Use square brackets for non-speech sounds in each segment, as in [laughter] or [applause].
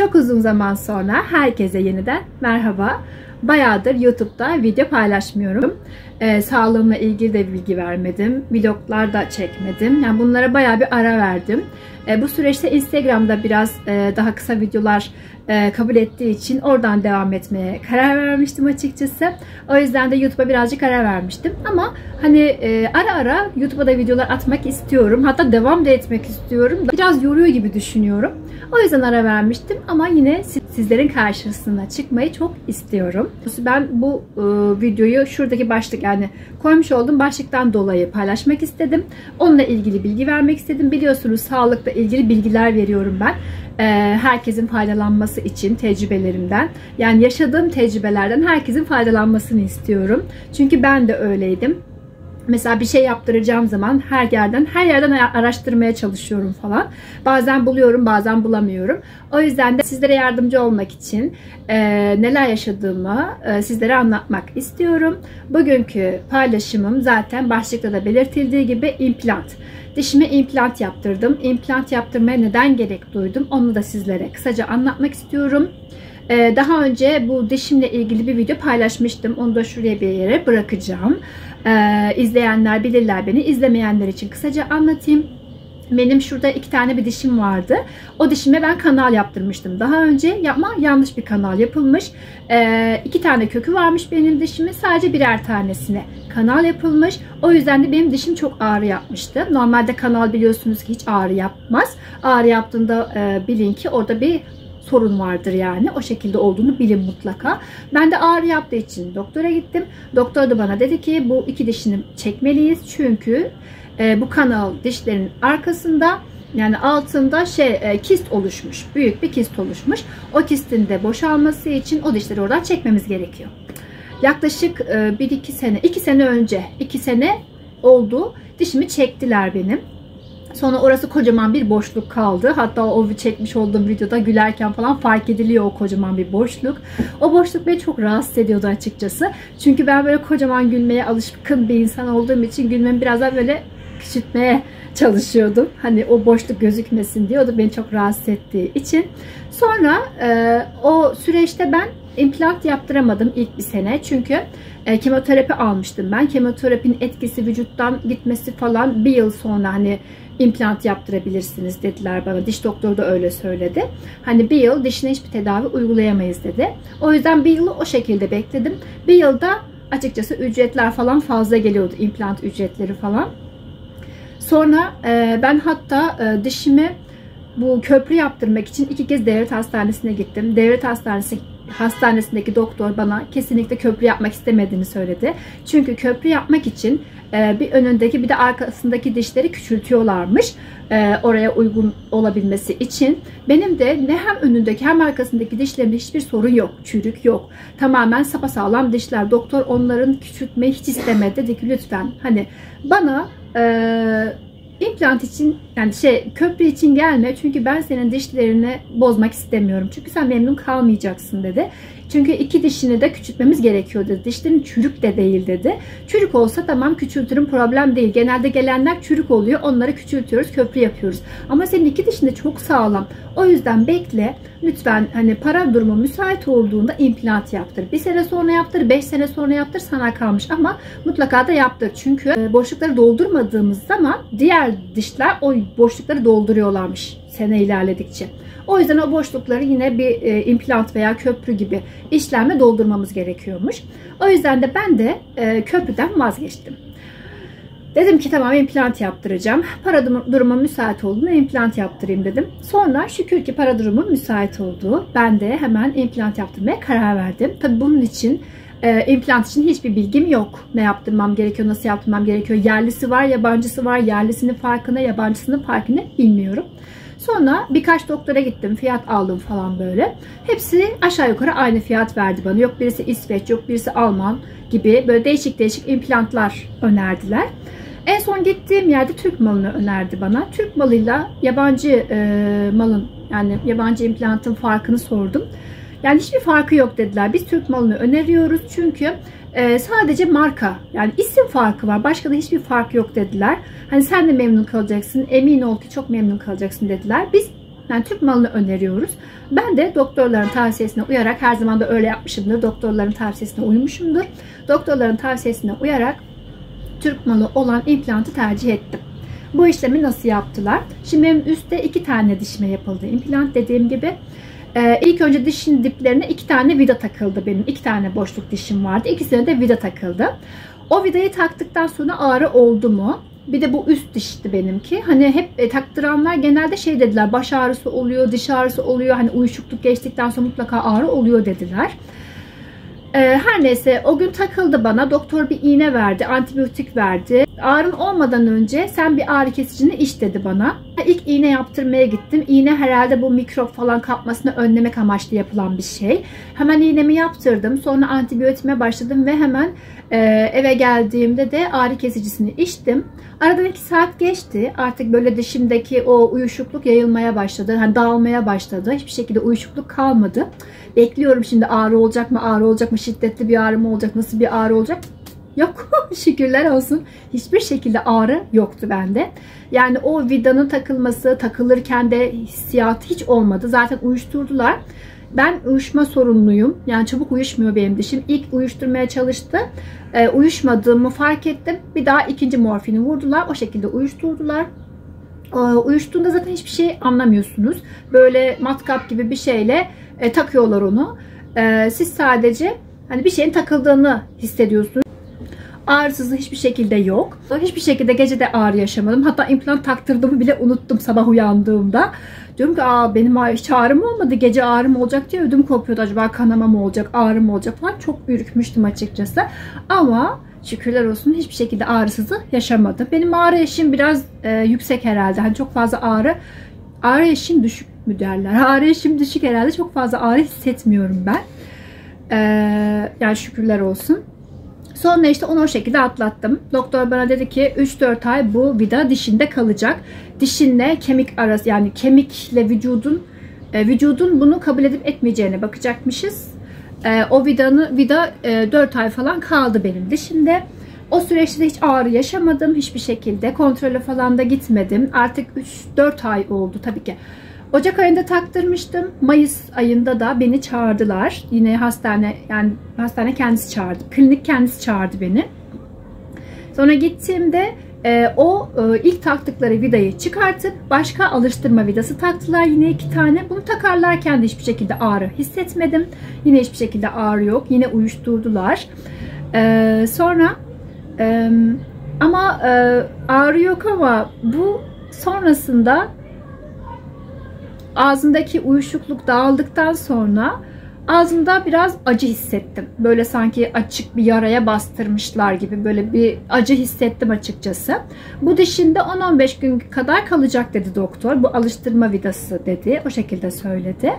Çok uzun zaman sonra herkese yeniden merhaba. Bayağıdır YouTube'da video paylaşmıyorum. Ee, sağlığımla ilgili de bilgi vermedim. Vloglar da çekmedim. Yani bunlara bayağı bir ara verdim. Ee, bu süreçte Instagram'da biraz e, daha kısa videolar e, kabul ettiği için oradan devam etmeye karar vermiştim açıkçası. O yüzden de YouTube'a birazcık ara vermiştim. Ama hani e, ara ara YouTube'a da videolar atmak istiyorum. Hatta devam da etmek istiyorum. Biraz yoruyor gibi düşünüyorum. O yüzden ara vermiştim ama yine sizlerin karşısına çıkmayı çok istiyorum. Ben bu e, videoyu şuradaki başlık yani koymuş olduğum başlıktan dolayı paylaşmak istedim. Onunla ilgili bilgi vermek istedim. Biliyorsunuz sağlıkla ilgili bilgiler veriyorum ben. E, herkesin faydalanması için tecrübelerimden. Yani yaşadığım tecrübelerden herkesin faydalanmasını istiyorum. Çünkü ben de öyleydim. Mesela bir şey yaptıracağım zaman her yerden her yerden araştırmaya çalışıyorum falan. Bazen buluyorum, bazen bulamıyorum. O yüzden de sizlere yardımcı olmak için e, neler yaşadığımı e, sizlere anlatmak istiyorum. Bugünkü paylaşımım zaten başlıkta da belirtildiği gibi implant. Dişime implant yaptırdım. İmplant yaptırmaya neden gerek duydum onu da sizlere kısaca anlatmak istiyorum. E, daha önce bu dişimle ilgili bir video paylaşmıştım. Onu da şuraya bir yere bırakacağım. Ee, izleyenler bilirler beni. İzlemeyenler için kısaca anlatayım. Benim şurada iki tane bir dişim vardı. O dişime ben kanal yaptırmıştım. Daha önce ama yanlış bir kanal yapılmış. Ee, iki tane kökü varmış benim dişimin. Sadece birer tanesine kanal yapılmış. O yüzden de benim dişim çok ağrı yapmıştı. Normalde kanal biliyorsunuz ki hiç ağrı yapmaz. Ağrı yaptığında e, bilin ki orada bir sorun vardır yani. O şekilde olduğunu bilin mutlaka. Ben de ağrı yaptığı için doktora gittim. Doktor da bana dedi ki bu iki dişini çekmeliyiz. Çünkü e, bu kanal dişlerin arkasında yani altında şey e, kist oluşmuş. Büyük bir kist oluşmuş. O kistin de boşalması için o dişleri oradan çekmemiz gerekiyor. Yaklaşık e, 1-2 sene, 2 sene önce, 2 sene oldu. Dişimi çektiler benim. Sonra orası kocaman bir boşluk kaldı. Hatta o çekmiş olduğum videoda gülerken falan fark ediliyor o kocaman bir boşluk. O boşluk beni çok rahatsız ediyordu açıkçası. Çünkü ben böyle kocaman gülmeye alışkın bir insan olduğum için gülmemi biraz daha böyle küçültmeye çalışıyordum. Hani o boşluk gözükmesin diye. O da beni çok rahatsız ettiği için. Sonra e, o süreçte ben implant yaptıramadım ilk bir sene. Çünkü e, kemoterapi almıştım ben. Kemoterapinin etkisi vücuttan gitmesi falan bir yıl sonra hani implant yaptırabilirsiniz dediler bana. Diş doktoru da öyle söyledi. Hani bir yıl dişine hiçbir tedavi uygulayamayız dedi. O yüzden bir yılı o şekilde bekledim. Bir yılda açıkçası ücretler falan fazla geliyordu. implant ücretleri falan. Sonra e, ben hatta e, dişimi bu köprü yaptırmak için iki kez devlet hastanesine gittim. Devlet hastanesi hastanesindeki doktor bana kesinlikle köprü yapmak istemediğini söyledi. Çünkü köprü yapmak için e, bir önündeki bir de arkasındaki dişleri küçültüyorlarmış. E, oraya uygun olabilmesi için. Benim de ne hem önündeki hem arkasındaki dişlerimde hiçbir sorun yok. Çürük yok. Tamamen sapasağlam dişler. Doktor onların küçültmeyi hiç istemedi. Dedi ki lütfen hani bana eee implant için yani şey köprü için gelme çünkü ben senin dişlerini bozmak istemiyorum. Çünkü sen memnun kalmayacaksın dedi. Çünkü iki dişini de küçültmemiz gerekiyor dedi. Dişlerin çürük de değil dedi. Çürük olsa tamam küçültürüm problem değil. Genelde gelenler çürük oluyor. Onları küçültüyoruz, köprü yapıyoruz. Ama senin iki dişin de çok sağlam. O yüzden bekle. Lütfen hani para durumu müsait olduğunda implant yaptır. Bir sene sonra yaptır, beş sene sonra yaptır sana kalmış ama mutlaka da yaptır. Çünkü e, boşlukları doldurmadığımız zaman diğer dişler o boşlukları dolduruyorlarmış sene ilerledikçe. O yüzden o boşlukları yine bir e, implant veya köprü gibi işlemle doldurmamız gerekiyormuş. O yüzden de ben de e, köprüden vazgeçtim. Dedim ki tamam implant yaptıracağım. Para durumu müsait olduğunda implant yaptırayım dedim. Sonra şükür ki para durumu müsait oldu. Ben de hemen implant yaptırmaya karar verdim. Tabi bunun için e, implant için hiçbir bilgim yok. Ne yaptırmam gerekiyor, nasıl yaptırmam gerekiyor. Yerlisi var, yabancısı var. Yerlisinin farkını, yabancısının farkını bilmiyorum. Sonra birkaç doktora gittim. Fiyat aldım falan böyle. Hepsi aşağı yukarı aynı fiyat verdi bana. Yok birisi İsveç, yok birisi Alman gibi böyle değişik değişik implantlar önerdiler. En son gittiğim yerde Türk malını önerdi bana. Türk malıyla yabancı e, malın yani yabancı implantın farkını sordum. Yani hiçbir farkı yok dediler. Biz Türk malını öneriyoruz çünkü e, sadece marka yani isim farkı var. Başka da hiçbir fark yok dediler. Hani sen de memnun kalacaksın. Emin ol ki çok memnun kalacaksın dediler. Biz Yani Türk malını öneriyoruz. Ben de doktorların tavsiyesine uyarak her zaman da öyle yapmışımdır. Doktorların tavsiyesine uymuşumdur. Doktorların tavsiyesine uyarak Türk malı olan implantı tercih ettim. Bu işlemi nasıl yaptılar? Şimdi üstte iki tane dişime yapıldı. implant dediğim gibi ee, ilk önce dişin diplerine iki tane vida takıldı benim. iki tane boşluk dişim vardı. İkisine de vida takıldı. O vidayı taktıktan sonra ağrı oldu mu? Bir de bu üst dişti benimki. Hani hep e, taktıranlar genelde şey dediler. Baş ağrısı oluyor, diş ağrısı oluyor. Hani uyuşukluk geçtikten sonra mutlaka ağrı oluyor dediler. Ee, her neyse o gün takıldı bana. Doktor bir iğne verdi, antibiyotik verdi. Ağrın olmadan önce sen bir ağrı kesicini iç dedi bana. İlk iğne yaptırmaya gittim. İğne herhalde bu mikrop falan kapmasını önlemek amaçlı yapılan bir şey. Hemen iğnemi yaptırdım. Sonra antibiyotime başladım ve hemen e, eve geldiğimde de ağrı kesicisini içtim. Aradan iki saat geçti. Artık böyle dişimdeki o uyuşukluk yayılmaya başladı. Hani dağılmaya başladı. Hiçbir şekilde uyuşukluk kalmadı. Bekliyorum şimdi ağrı olacak mı, ağrı olacak mı, şiddetli bir ağrı mı olacak, nasıl bir ağrı olacak? Yok [laughs] şükürler olsun. Hiçbir şekilde ağrı yoktu bende. Yani o vidanın takılması, takılırken de hissiyat hiç olmadı. Zaten uyuşturdular. Ben uyuşma sorunluyum. Yani çabuk uyuşmuyor benim dişim. İlk uyuşturmaya çalıştı. E, uyuşmadığımı fark ettim. Bir daha ikinci morfini vurdular. O şekilde uyuşturdular. E, uyuştuğunda zaten hiçbir şey anlamıyorsunuz. Böyle matkap gibi bir şeyle e, takıyorlar onu. E, siz sadece hani bir şeyin takıldığını hissediyorsunuz. Ağrısızlığı hiçbir şekilde yok. Hiçbir şekilde gece de ağrı yaşamadım. Hatta implant taktırdığımı bile unuttum sabah uyandığımda. Diyorum ki Aa, benim hiç ağrım olmadı. Gece ağrım olacak diye ödüm kopuyordu. Acaba kanama mı olacak, ağrım olacak falan. Çok ürkmüştüm açıkçası. Ama şükürler olsun hiçbir şekilde ağrısızı yaşamadım. Benim ağrı eşim biraz e, yüksek herhalde. Hani çok fazla ağrı. Ağrı eşim düşük mü derler? [laughs] Ağrı eşim düşük herhalde. Çok fazla ağrı hissetmiyorum ben. Ee, yani şükürler olsun. Sonra işte onu o şekilde atlattım. Doktor bana dedi ki 3-4 ay bu vida dişinde kalacak. Dişinle kemik arası yani kemikle vücudun e, vücudun bunu kabul edip etmeyeceğine bakacakmışız. E, o vidanı vida e, 4 ay falan kaldı benim dişimde. O süreçte de hiç ağrı yaşamadım hiçbir şekilde. Kontrole falan da gitmedim. Artık 3-4 ay oldu tabii ki. Ocak ayında taktırmıştım. Mayıs ayında da beni çağırdılar. Yine hastane yani hastane kendisi çağırdı. Klinik kendisi çağırdı beni. Sonra gittiğimde e, o e, ilk taktıkları vidayı çıkartıp başka alıştırma vidası taktılar. Yine iki tane. Bunu takarlarken de hiçbir şekilde ağrı hissetmedim. Yine hiçbir şekilde ağrı yok. Yine uyuşturdular. E, sonra e, ama e, ağrı yok ama bu sonrasında ağzındaki uyuşukluk dağıldıktan sonra ağzımda biraz acı hissettim. Böyle sanki açık bir yaraya bastırmışlar gibi böyle bir acı hissettim açıkçası. Bu dişinde 10-15 gün kadar kalacak dedi doktor. Bu alıştırma vidası dedi. O şekilde söyledi.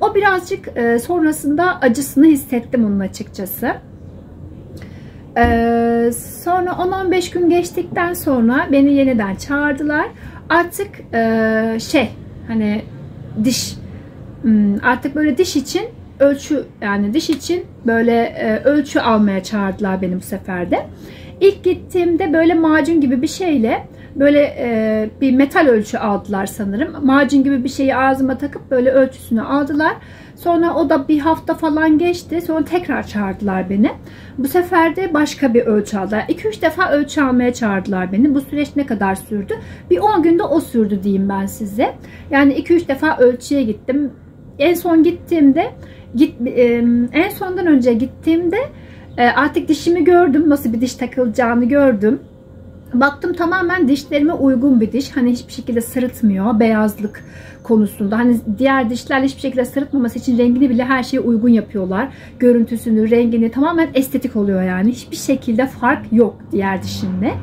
O birazcık e, sonrasında acısını hissettim onun açıkçası. Ee, sonra 10-15 gün geçtikten sonra beni yeniden çağırdılar. Artık e, şey hani diş hmm, artık böyle diş için ölçü yani diş için böyle e, ölçü almaya çağırdılar benim bu seferde. İlk gittiğimde böyle macun gibi bir şeyle böyle e, bir metal ölçü aldılar sanırım. Macun gibi bir şeyi ağzıma takıp böyle ölçüsünü aldılar. Sonra o da bir hafta falan geçti. Sonra tekrar çağırdılar beni. Bu sefer de başka bir ölçü aldılar. 2-3 defa ölçü almaya çağırdılar beni. Bu süreç ne kadar sürdü? Bir 10 günde o sürdü diyeyim ben size. Yani 2-3 defa ölçüye gittim. En son gittiğimde git, en sondan önce gittiğimde artık dişimi gördüm. Nasıl bir diş takılacağını gördüm. Baktım tamamen dişlerime uygun bir diş. Hani hiçbir şekilde sırıtmıyor. Beyazlık konusunda. Hani diğer dişlerle hiçbir şekilde sırıtmaması için rengini bile her şeye uygun yapıyorlar. Görüntüsünü, rengini tamamen estetik oluyor yani. Hiçbir şekilde fark yok diğer dişinle.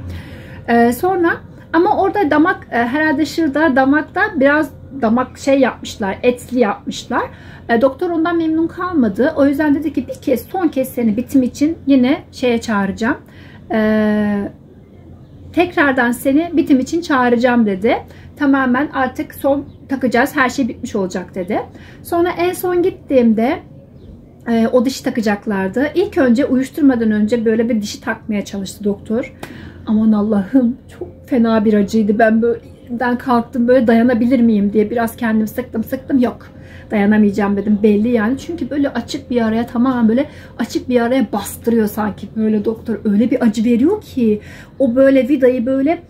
Ee, sonra ama orada damak e, herhalde şurada damakta biraz damak şey yapmışlar, etli yapmışlar. E, doktor ondan memnun kalmadı. O yüzden dedi ki bir kez son kez seni bitim için yine şeye çağıracağım. Eee tekrardan seni bitim için çağıracağım dedi. Tamamen artık son takacağız. Her şey bitmiş olacak dedi. Sonra en son gittiğimde e, o dişi takacaklardı. İlk önce uyuşturmadan önce böyle bir dişi takmaya çalıştı doktor. Aman Allah'ım çok fena bir acıydı. Ben böyle dişimden kalktım böyle dayanabilir miyim diye biraz kendimi sıktım sıktım. Yok dayanamayacağım dedim. Belli yani. Çünkü böyle açık bir araya tamamen böyle açık bir araya bastırıyor sanki böyle doktor. Öyle bir acı veriyor ki o böyle vidayı böyle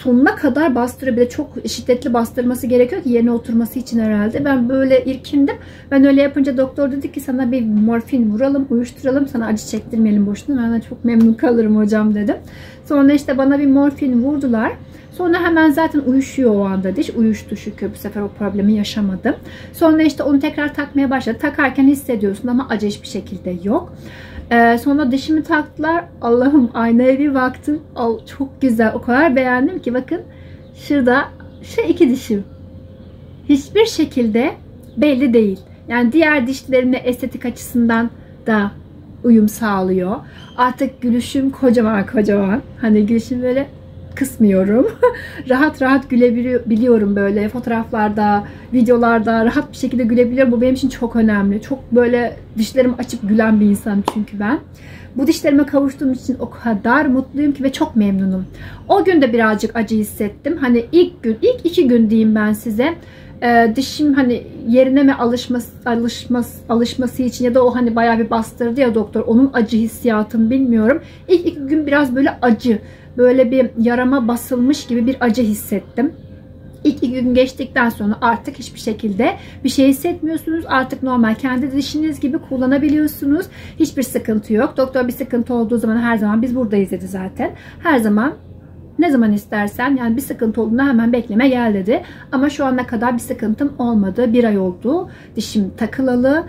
sonuna kadar bastırıyor. Bir çok şiddetli bastırması gerekiyor ki yerine oturması için herhalde. Ben böyle irkindim. Ben öyle yapınca doktor dedi ki sana bir morfin vuralım, uyuşturalım. Sana acı çektirmeyelim boşuna. Ben çok memnun kalırım hocam dedim. Sonra işte bana bir morfin vurdular. Sonra hemen zaten uyuşuyor o anda diş. Uyuştu şükür bu sefer o problemi yaşamadım. Sonra işte onu tekrar takmaya başladı. Takarken hissediyorsun ama acı hiçbir şekilde yok. Ee, sonra dişimi taktılar. Allah'ım aynaya bir baktım. Al, çok güzel. O kadar beğendim ki bakın. Şurada şu iki dişim. Hiçbir şekilde belli değil. Yani diğer dişlerine estetik açısından da uyum sağlıyor. Artık gülüşüm kocaman kocaman. Hani gülüşüm böyle kısmıyorum. [laughs] rahat rahat gülebiliyorum böyle fotoğraflarda, videolarda rahat bir şekilde gülebiliyorum. Bu benim için çok önemli. Çok böyle dişlerimi açıp gülen bir insanım çünkü ben. Bu dişlerime kavuştuğum için o kadar mutluyum ki ve çok memnunum. O gün de birazcık acı hissettim. Hani ilk gün, ilk iki gün diyeyim ben size e, dişim hani yerine mi alışması, alışması, alışması için ya da o hani bayağı bir bastırdı ya doktor onun acı hissiyatını bilmiyorum. İlk iki gün biraz böyle acı böyle bir yarama basılmış gibi bir acı hissettim. İlk iki gün geçtikten sonra artık hiçbir şekilde bir şey hissetmiyorsunuz. Artık normal kendi dişiniz gibi kullanabiliyorsunuz. Hiçbir sıkıntı yok. Doktor bir sıkıntı olduğu zaman her zaman biz buradayız dedi zaten. Her zaman ne zaman istersen yani bir sıkıntı olduğunda hemen bekleme gel dedi. Ama şu ana kadar bir sıkıntım olmadı. Bir ay oldu. Dişim takılalı.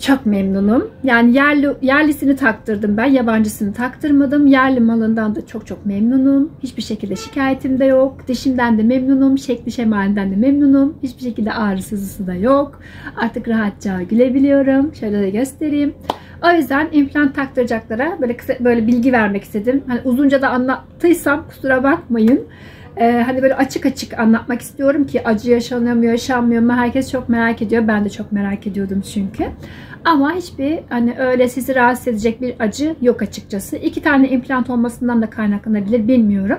Çok memnunum. Yani yerli yerlisini taktırdım ben. Yabancısını taktırmadım. Yerli malından da çok çok memnunum. Hiçbir şekilde şikayetim de yok. Dişimden de memnunum. Şekli şemalinden de memnunum. Hiçbir şekilde ağrı sızısı da yok. Artık rahatça gülebiliyorum. Şöyle de göstereyim. O yüzden implant taktıracaklara böyle kısa böyle bilgi vermek istedim. Hani uzunca da anlattıysam kusura bakmayın. Ee, hani böyle açık açık anlatmak istiyorum ki acı yaşanıyor mu yaşanmıyor mu herkes çok merak ediyor. Ben de çok merak ediyordum çünkü. Ama hiçbir hani öyle sizi rahatsız edecek bir acı yok açıkçası. İki tane implant olmasından da kaynaklanabilir bilmiyorum.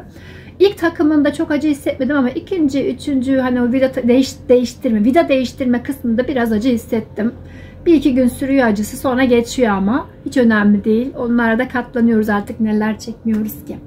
İlk takımında çok acı hissetmedim ama ikinci, üçüncü hani o vida değiş, değiştirme, vida değiştirme kısmında biraz acı hissettim. Bir iki gün sürüyor acısı sonra geçiyor ama hiç önemli değil. Onlara da katlanıyoruz artık neler çekmiyoruz ki.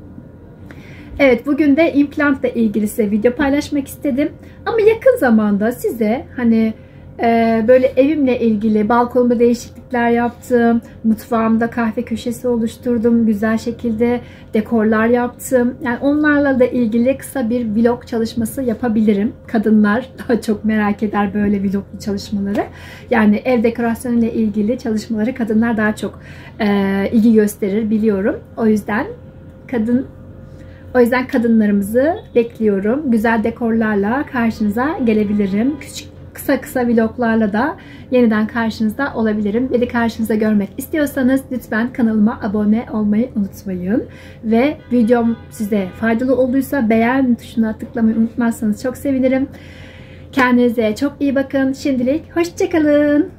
Evet bugün de implantla ilgili size video paylaşmak istedim. Ama yakın zamanda size hani e, böyle evimle ilgili balkonumda değişiklikler yaptım. Mutfağımda kahve köşesi oluşturdum. Güzel şekilde dekorlar yaptım. Yani onlarla da ilgili kısa bir vlog çalışması yapabilirim. Kadınlar [laughs] daha çok merak eder böyle vloglu çalışmaları. Yani ev dekorasyonu ile ilgili çalışmaları kadınlar daha çok e, ilgi gösterir biliyorum. O yüzden kadın o yüzden kadınlarımızı bekliyorum. Güzel dekorlarla karşınıza gelebilirim. Küçük kısa kısa vloglarla da yeniden karşınızda olabilirim. Beni karşınızda görmek istiyorsanız lütfen kanalıma abone olmayı unutmayın. Ve videom size faydalı olduysa beğen tuşuna tıklamayı unutmazsanız çok sevinirim. Kendinize çok iyi bakın. Şimdilik hoşçakalın.